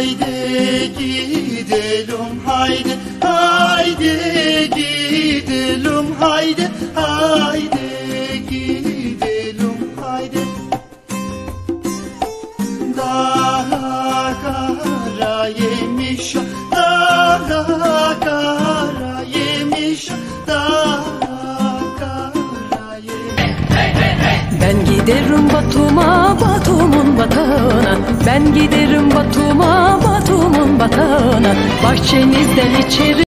haydi haydi gidelim haydi haydi gidelim haydi. Daha kara yemiş daha kara yemiş daha kara yemiş. Ben giderim Batum'a, batağına Ben giderim Batum'a, Batum'un batağına Bahçenizden içeri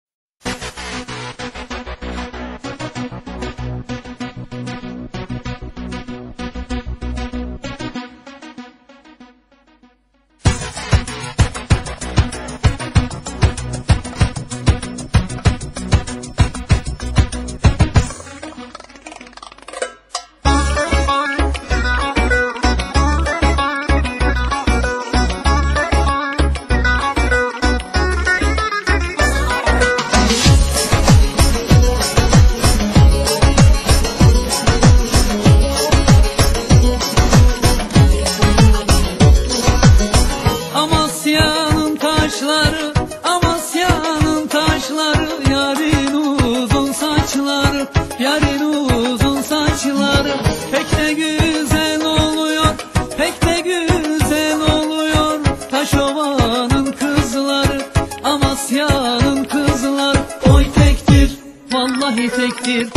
Taşları, Amasya'nın taşları Yarın uzun saçları, yarın uzun saçları. Pek de güzel oluyor, pek de güzel oluyor. Taşova'nın kızları, Amasya'nın kızları. Oy tektir, vallahi tektir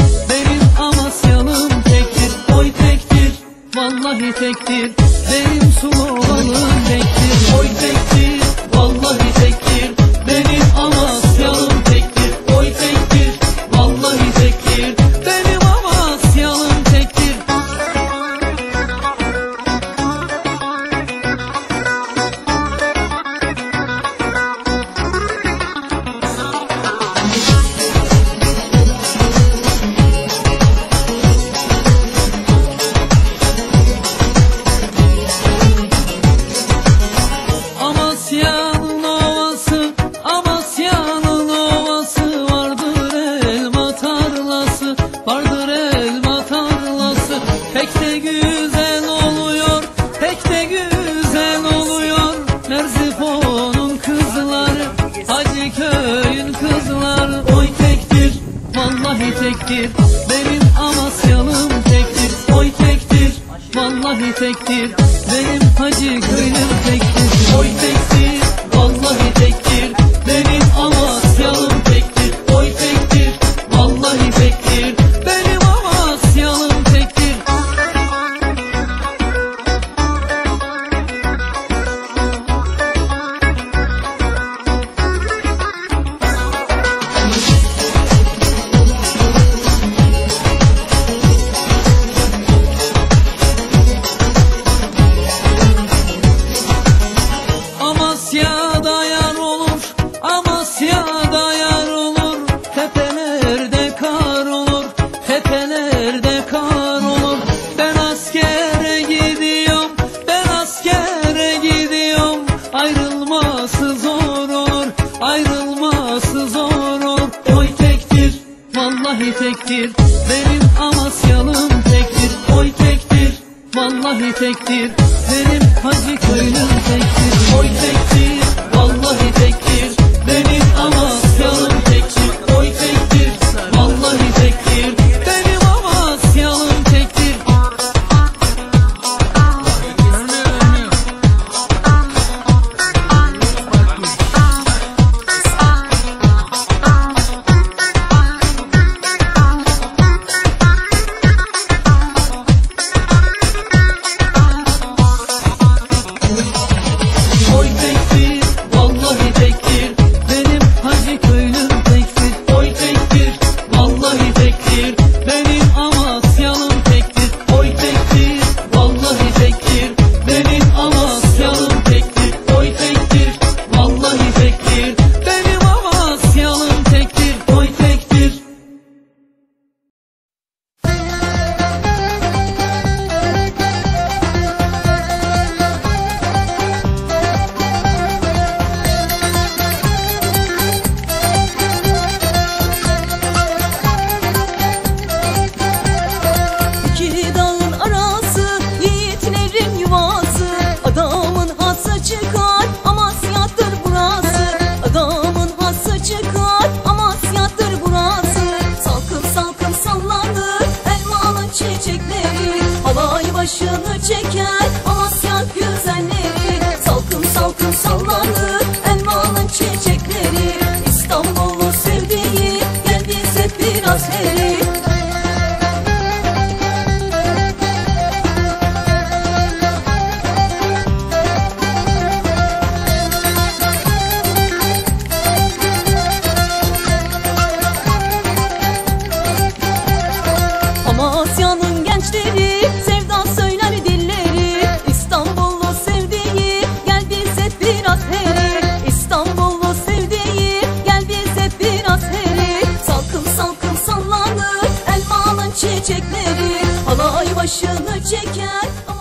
tektir. Benim Amasya'nın tektir. Oy tektir, vallahi tektir. Benim Hacıköy'ün tektir. Oy tektir, vallahi tektir. Benim Amasya'nın tektir. Oy tektir, vallahi tektir. Benim Hacıköy'ün tektir. Oy tektir, başını çeker